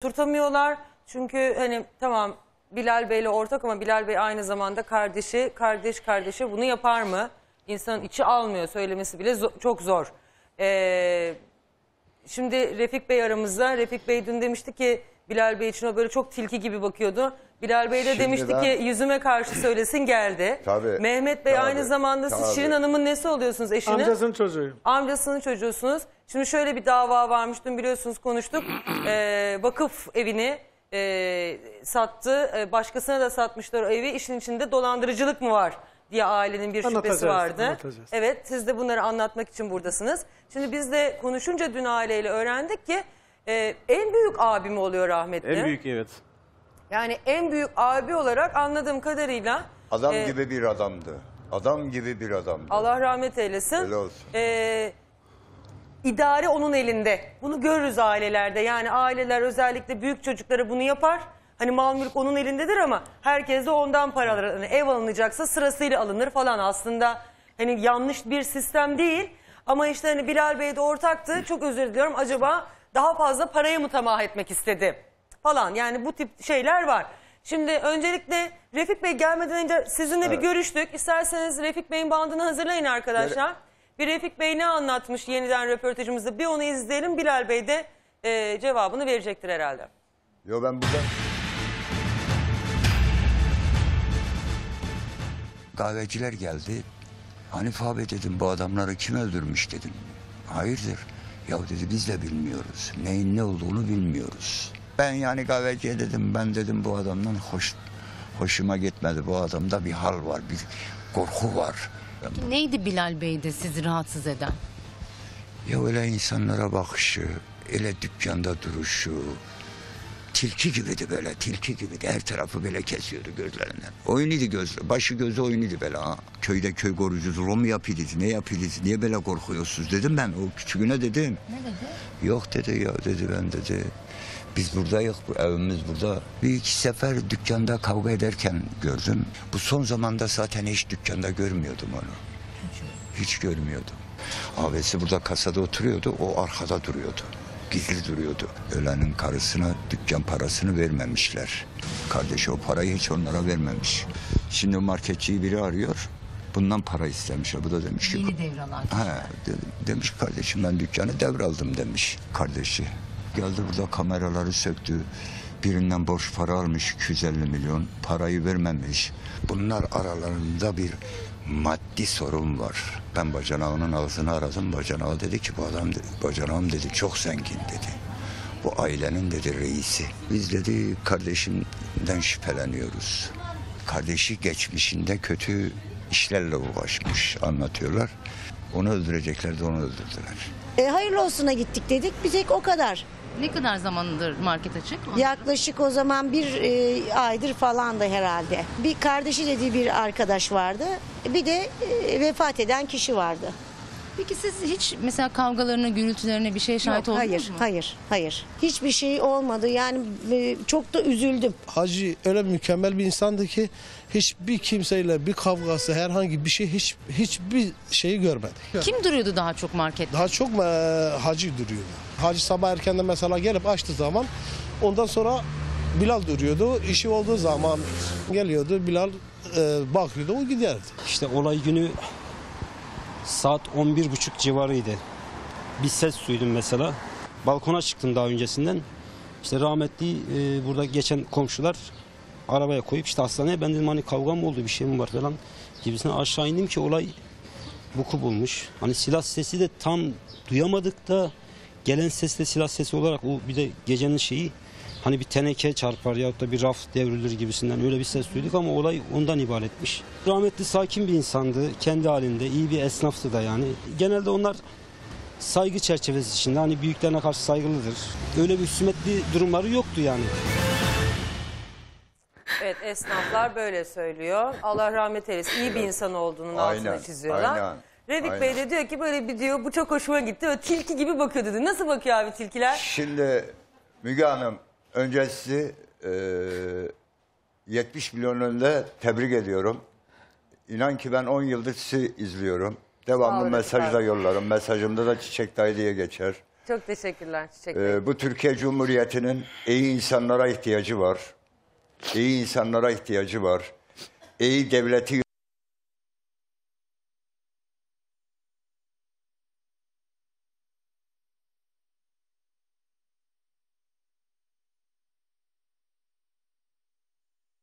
Turtamıyorlar çünkü hani tamam Bilal Bey'le ortak ama Bilal Bey aynı zamanda kardeşi, kardeş kardeşe bunu yapar mı? İnsanın içi almıyor söylemesi bile zo- çok zor. Ee, şimdi Refik Bey aramızda. Refik Bey dün demişti ki Bilal Bey için o böyle çok tilki gibi bakıyordu. Bilal Bey de Şimdi demişti ben- ki yüzüme karşı söylesin geldi. Tabii, Mehmet Bey tabii, aynı zamanda siz tabii. Şirin Hanım'ın nesi oluyorsunuz eşinin? Amcasının çocuğuyum. amcasının çocuğusunuz. Şimdi şöyle bir dava varmış dün biliyorsunuz konuştuk. Ee, vakıf evini e, sattı. Ee, başkasına da satmışlar o evi. İşin içinde dolandırıcılık mı var diye ailenin bir şüphesi Anlatacağız, vardı. anlatacağız. Evet siz de bunları anlatmak için buradasınız. Şimdi biz de konuşunca dün aileyle öğrendik ki e, en büyük abim oluyor rahmetli. En büyük evet. Yani en büyük abi olarak anladığım kadarıyla Adam e, gibi bir adamdı. Adam gibi bir adamdı. Allah rahmet eylesin. Helal olsun. Ee, idare onun elinde. Bunu görürüz ailelerde. Yani aileler özellikle büyük çocuklara bunu yapar. Hani mal mülk onun elindedir ama herkes de ondan para alır. Hani ev alınacaksa sırasıyla alınır falan. Aslında hani yanlış bir sistem değil. Ama işte hani Bilal Bey de ortaktı. Çok özür diliyorum. Acaba daha fazla paraya mı tamah etmek istedi? Falan. Yani bu tip şeyler var. Şimdi öncelikle Refik Bey gelmeden önce sizinle bir görüştük. İsterseniz Refik Bey'in bandını hazırlayın arkadaşlar. Bir Refik Bey ne anlatmış yeniden röportajımızda bir onu izleyelim. Bilal Bey de e, cevabını verecektir herhalde. Yo ben burada Kahveciler geldi. Hanif abi dedim bu adamları kim öldürmüş dedim. Hayırdır? Ya dedi biz de bilmiyoruz. Neyin ne olduğunu bilmiyoruz. Ben yani kahveciye dedim ben dedim bu adamdan hoş hoşuma gitmedi. Bu adamda bir hal var, bir korku var. Neydi Bilal Bey'de sizi rahatsız eden? Ya öyle insanlara bakışı, öyle dükkanda duruşu, tilki gibiydi böyle, tilki gibiydi. Her tarafı böyle kesiyordu gözlerinden. Oyunuydu göz, başı gözü oyunuydu böyle. Ha. Köyde köy koruculuğu mu yapıyordunuz, ne yapıyordunuz, niye böyle korkuyorsunuz dedim ben. O küçüğüne dedim. Ne dedi? Yok dedi ya dedi ben dedi. Biz buradayız, bu evimiz burada. Bir iki sefer dükkanda kavga ederken gördüm. Bu son zamanda zaten hiç dükkanda görmüyordum onu. Hiç görmüyordum. Abisi burada kasada oturuyordu, o arkada duruyordu. Gizli duruyordu. Ölenin karısına dükkan parasını vermemişler. Kardeşi o parayı hiç onlara vermemiş. Şimdi o marketçiyi biri arıyor. Bundan para istemiş. Bu da demiş ki... Yeni devralan. Ha, de- demiş kardeşim ben dükkanı devraldım demiş kardeşi. Geldi burada kameraları söktü. Birinden borç para almış 250 milyon. Parayı vermemiş. Bunlar aralarında bir maddi sorun var. Ben bacanağının ağzını aradım. Bacanağı dedi ki bu adam dedi, bacanağım dedi çok zengin dedi. Bu ailenin dedi reisi. Biz dedi kardeşimden şüpheleniyoruz. Kardeşi geçmişinde kötü işlerle uğraşmış anlatıyorlar. Onu öldürecekler de onu öldürdüler. E, hayırlı olsuna gittik dedik. Bir tek o kadar. Ne kadar zamandır market açık? Yaklaşık o zaman bir e, aydır falandı herhalde. Bir kardeşi dediği bir arkadaş vardı. Bir de e, vefat eden kişi vardı. Peki siz hiç mesela kavgalarına, gürültülerine bir şeye şahit Yok, oldunuz hayır, mu? hayır, hayır. Hiçbir şey olmadı. Yani e, çok da üzüldüm. Hacı öyle mükemmel bir insandı ki hiçbir kimseyle bir kavgası herhangi bir şey hiç hiçbir şeyi görmedik. Kim duruyordu daha çok markette? Daha çok mu e, hacı duruyordu. Hacı sabah erkenden mesela gelip açtığı zaman ondan sonra Bilal duruyordu. İşi olduğu zaman geliyordu Bilal e, bakıyordu o giderdi. İşte olay günü saat 11.30 civarıydı. Bir ses duydum mesela. Balkona çıktım daha öncesinden. İşte rahmetli e, burada geçen komşular arabaya koyup işte hastaneye ben dedim hani kavga mı oldu bir şey mi var falan gibisine aşağı indim ki olay vuku bulmuş. Hani silah sesi de tam duyamadık da gelen ses de silah sesi olarak o bir de gecenin şeyi hani bir teneke çarpar ya da bir raf devrilir gibisinden öyle bir ses duyduk ama olay ondan ibaretmiş. Rahmetli sakin bir insandı. Kendi halinde iyi bir esnaftı da yani. Genelde onlar saygı çerçevesi içinde hani büyüklerine karşı saygılıdır. Öyle bir hüsmetli durumları yoktu yani. Evet esnaflar böyle söylüyor. Allah rahmet eylesin. İyi bir insan olduğunun altını Aynen, çiziyorlar. aynen, aynen. Bey de diyor ki böyle bir diyor bu çok hoşuma gitti. Böyle tilki gibi bakıyor dedi. Nasıl bakıyor abi tilkiler? Şimdi Müge Hanım önce sizi e, 70 milyon önünde tebrik ediyorum. İnan ki ben 10 yıldır sizi izliyorum. Sağ Devamlı olun, mesaj da efendim. yollarım. Mesajımda da Çiçek Dayı diye geçer. Çok teşekkürler Çiçek Bey. Ee, bu Türkiye Cumhuriyeti'nin iyi insanlara ihtiyacı var. İyi insanlara ihtiyacı var. İyi devleti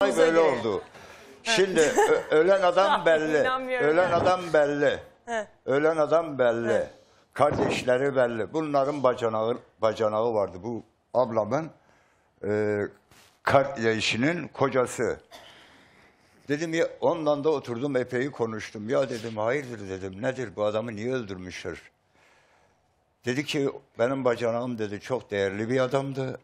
Ay böyle göre. oldu. Şimdi ö- ölen adam belli. Ölen adam belli. Ölen adam belli. Kardeşleri belli. Bunların bacanağı, bacanağı vardı. Bu ablamın e, kardeşinin kocası. Dedim ya ondan da oturdum epey konuştum. Ya dedim hayırdır dedim. Nedir bu adamı niye öldürmüşler? Dedi ki benim bacanağım dedi çok değerli bir adamdı.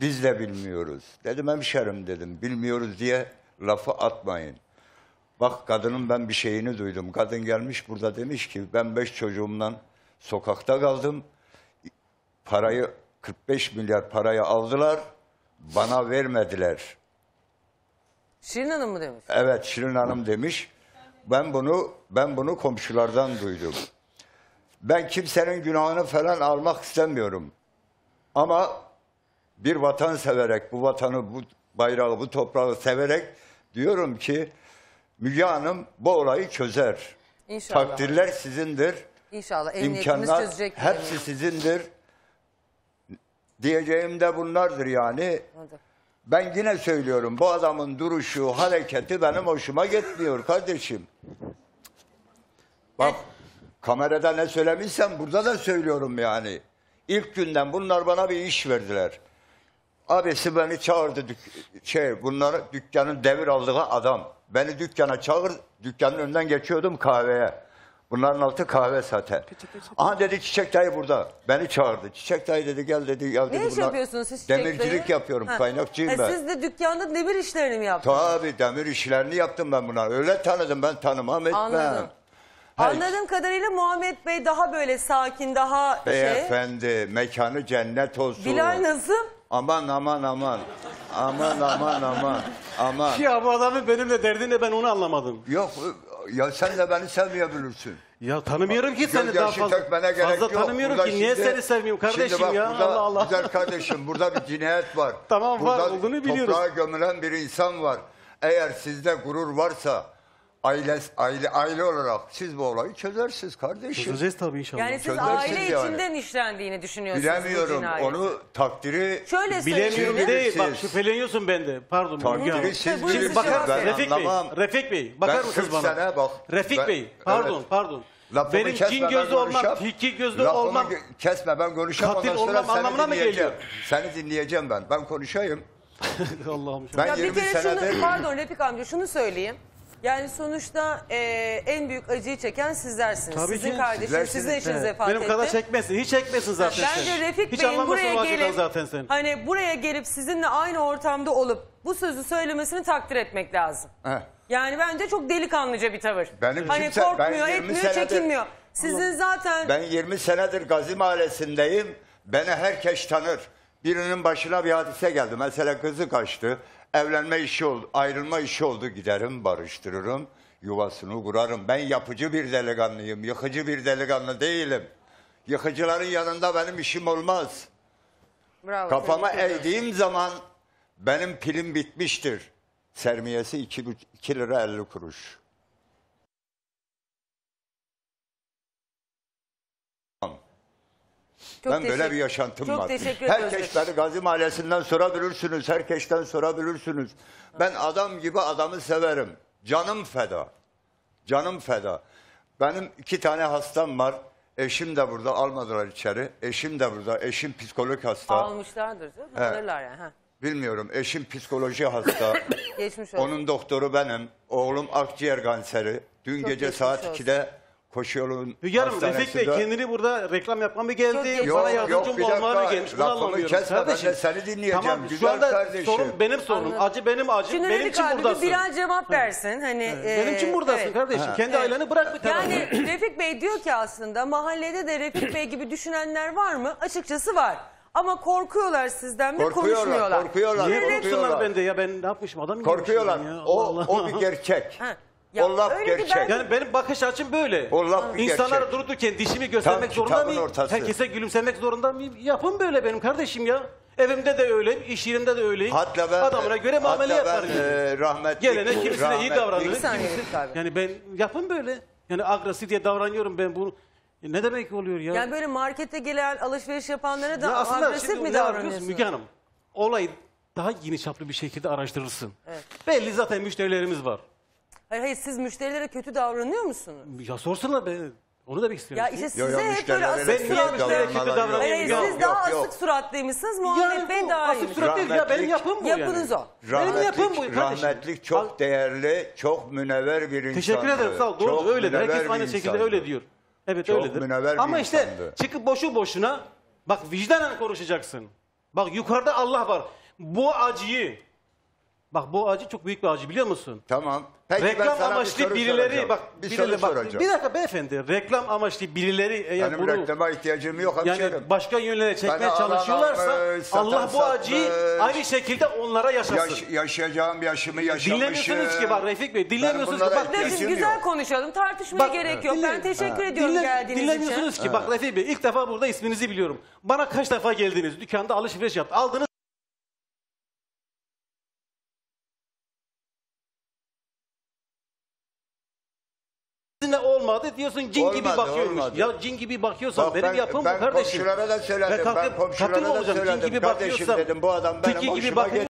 Biz de bilmiyoruz. Dedim hemşerim dedim. Bilmiyoruz diye lafı atmayın. Bak kadının ben bir şeyini duydum. Kadın gelmiş burada demiş ki ben beş çocuğumdan sokakta kaldım. Parayı 45 milyar parayı aldılar. Bana vermediler. Şirin Hanım mı demiş? Evet Şirin Hanım demiş. Ben bunu ben bunu komşulardan duydum. Ben kimsenin günahını falan almak istemiyorum. Ama bir vatan severek, bu vatanı, bu bayrağı, bu toprağı severek diyorum ki Müge Hanım bu olayı çözer. İnşallah. Takdirler sizindir. İnşallah imkanlar çözecek. hepsi sizindir. Diyeceğim de bunlardır yani. Hadi. Ben yine söylüyorum bu adamın duruşu, hareketi benim hoşuma gitmiyor kardeşim. Bak kamerada ne söylemişsem burada da söylüyorum yani. İlk günden bunlar bana bir iş verdiler. Abisi beni çağırdı dük şey bunları dükkanın devir aldığı adam. Beni dükkana çağır, dükkanın önünden geçiyordum kahveye. Bunların altı kahve zaten. Aha dedi Çiçek dayı burada. Beni çağırdı. Çiçek dayı dedi gel dedi. Dedi, Ne iş bunlar- yapıyorsunuz siz Çiçek Demircilik Bey'e? yapıyorum. Ha. Kaynakçıyım Ha, ben. Siz de dükkanda demir işlerini mi yaptınız? Tabii demir işlerini yaptım ben bunlar. Öyle tanıdım ben tanımam etmem. Anladım. Hayır. Anladığım kadarıyla Muhammed Bey daha böyle sakin, daha şey. Beyefendi mekanı cennet olsun. Bilal nasıl? Aman aman aman. Aman aman aman. Aman. Ya bu adamın benimle derdi ne ben onu anlamadım. Yok ya sen de beni sevmeyebilirsin. Ya tanımıyorum ki seni daha fazla. gerek fazla yok. tanımıyorum Burada ki. Niye şimdi- seni sevmeyeyim kardeşim bak ya? Burada, Allah Allah. Güzel kardeşim burada bir cinayet var. Tamam, var, burada olduğunu biliyoruz. Toprağa gömülen bir insan var. Eğer sizde gurur varsa aile, aile, aile olarak siz bu olayı çözersiniz kardeşim. Çözeceğiz tabii inşallah. Yani siz Çözersiniz aile yani. içinden işlendiğini düşünüyorsunuz bu Bilemiyorum onu takdiri Şöyle Bilemiyorum değil. Bak Siz- şüpheleniyorsun bende. Pardon. Müge Hanım. takdiri siz Buyurun, bilirsiniz. cevap ben. Refik Bey, anlamam. Refik Bey bakar Ben mısınız 40 bana? sene bak. Refik Ben- Bey, pardon, Evet. pardon. Lafımı Benim kesme, cin gözlü olmam, konuşacağım. tilki gözlü Lafımı olmam. ge- kesme ben konuşacağım Katil ondan sonra olmam seni anlamına mı dinleyeceğim. geliyor? Seni dinleyeceğim ben. Ben konuşayım. Allah'ım. Ben Ya bir 20 kere senedir... şunu, pardon Refik amca şunu söyleyeyim. Yani sonuçta e, en büyük acıyı çeken sizlersiniz. Tabii Sizin ki. kardeşiniz Sizlersiniz. sizin eşiniz Evet. vefat Benim etti. kadar çekmesin. Hiç çekmesin zaten sen. Bence Refik Hiç Bey'in buraya gelip zaten sen. hani buraya gelip sizinle aynı ortamda olup bu sözü söylemesini takdir etmek lazım. Heh. Yani bence çok delikanlıca bir tavır. Benim hani kimse- ben korkmuyor, 20 etmiyor, senedir- çekinmiyor. Sizin zaten Ben 20 senedir Gazi Mahallesi'ndeyim. Beni herkes tanır. Birinin başına bir hadise geldi. Mesela kızı kaçtı. Evlenme işi oldu, ayrılma işi oldu. Giderim, barıştırırım, yuvasını kurarım. Ben yapıcı bir delikanlıyım, yıkıcı bir delikanlı değilim. Yıkıcıların yanında benim işim olmaz. Bravo, Kafama eğdiğim zaman benim pilim bitmiştir. Sermiyesi 2 lira 50 kuruş. Çok ben böyle bir yaşantım çok var. teşekkür. Herkes beni Gazi Mahallesi'nden sorabilirsiniz. Herkesten sorabilirsiniz. Ben adam gibi adamı severim. Canım feda. Canım feda. Benim iki tane hastam var. Eşim de burada almadılar içeri. Eşim de burada. Eşim psikolog hasta. Almışlardır canım. Evet. Alırlar yani. Ha. Bilmiyorum. Eşim psikoloji hasta. Geçmiş olsun. Onun doktoru benim. Oğlum akciğer kanseri. Dün Çok gece saat olsun. 2'de koşuyolun Müge Hanım, Refik Bey hastanesinde- kendini burada reklam yapmaya mı geldi? Yok, yardımcı yok, bir olmaya mı dakika. gelmiş? Bunu Lafımı anlamıyorum. kesme, ben de Kardeşim, seni dinleyeceğim. Tamam şu Güzel anda kardeşim. sorun benim sorunum. Anladım. Acı benim acım. Şimdi benim Refik için abi bir buradasın. Bilal cevap versin. Hani, Benim e, için buradasın evet. kardeşim. Kendi aileni bırak bir tarafa. Yani Refik Bey diyor ki aslında mahallede de Refik Bey gibi düşünenler var mı? Açıkçası var. Ama korkuyorlar sizden ve Korkuyorlar, konuşmuyorlar. korkuyorlar. Niye Refik- korksunlar bende ya? Ben ne yapmışım? Adam mı Korkuyorlar. ya? O, Allah o bir gerçek. Ha. Ya o laf öyle ki gerçek. ben- Yani benim bakış açım böyle. O laf bir İnsanlara gerçek. durup dururken dişimi göstermek Tam zorunda kitabın mıyım? ortası. Herkese gülümsemek zorunda mıyım? Yapın böyle benim kardeşim ya. Evimde de öyleyim, iş yerinde de öyleyim. Hatta ben, Adamına göre muamele hatta yaparım. ben, yani. e, rahmetli, Gelene kimisine iyi davranırım. Bir saniye abi. Yani ben yapın böyle. Yani agresif diye davranıyorum ben bunu. E Ne demek oluyor ya? Yani böyle markete gelen alışveriş yapanlara da agresif mi ne davranıyorsun? Müge Hanım? Olayı daha geniş çaplı bir şekilde araştırırsın. Belli zaten müşterilerimiz var. Hayır hayır siz müşterilere kötü davranıyor musunuz? Ya sorsunlar ben. Onu demek istiyorum. Ya işte size Yo, yo, hep böyle müşterilere asık Ben niye suratlı. kötü davranmaları yok. davranıyorum? Hayır hayır Yok, siz daha yok, yok. asık suratlıymışsınız. Muhammed Bey bu daha asık iyiymiş. surat değil ya benim Rahmetlik- yapım bu yani. Yapınız o. Benim yapım bu Rahmetlik, kardeşim. rahmetlik çok değerli, çok münevver bir insandı. Teşekkür ederim sağ ol. Doğru Çok öyledir. münevver Herkes bir aynı şekilde insandı. öyle diyor. Evet Çok öyledir. münevver bir Ama işte insandı. çıkıp boşu boşuna bak vicdanen konuşacaksın. Bak yukarıda Allah var. Bu acıyı bak bu acı çok büyük bir acı biliyor musun? Tamam. Peki ben reklam bir amaçlı soru birileri soracağım. bak bir birileri soru bak soracağım. bir dakika beyefendi reklam amaçlı birileri eğer Benim bunu reklama ihtiyacım yok hemşerim. yani başka yönlere çekmeye Bana çalışıyorlarsa satan, Allah bu acıyı satmış. aynı şekilde onlara yaşasın. Yaş- yaşayacağım yaşımı yaşamışım. Dinlemiyorsunuz ki bak Refik Bey dinlemiyorsunuz ki bunlara bak yok. güzel konuşalım. Tartışmaya Bak, gerek yok. dinle- Ben teşekkür ediyorum Dinle- geldiğiniz için. dinlemiyorsunuz ki bak Refik Bey ilk defa burada isminizi biliyorum. Bana kaç defa geldiniz dükkanda alışveriş yaptı. Aldınız olmadı diyorsun cin gibi Olmadı, bakıyormuş. olmadı. Ya cin gibi bakıyorsan Bak benim ben, yapım ben bu kardeşim. komşulara da söyledim. Ben komşulara da söyledim. gibi Kardeşim dedim bu adam benim Tilki gibi hoşuma bakıyor.